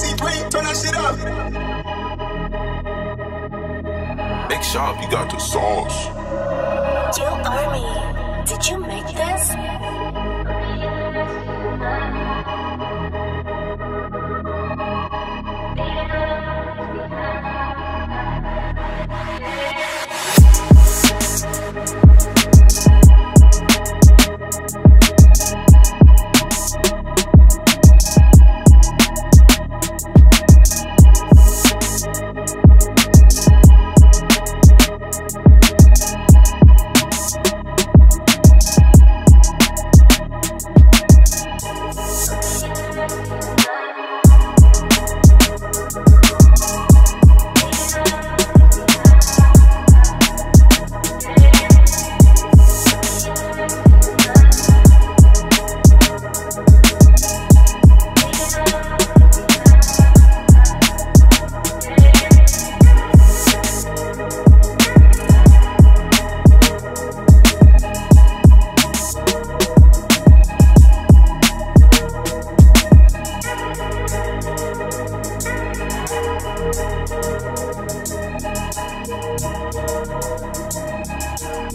JC3, turn that shit up. Mikshapp, you got the sauce. Jill Armie, did you make this?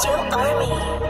Two Armie.